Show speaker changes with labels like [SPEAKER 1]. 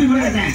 [SPEAKER 1] சாமி கூட இருக்கேன்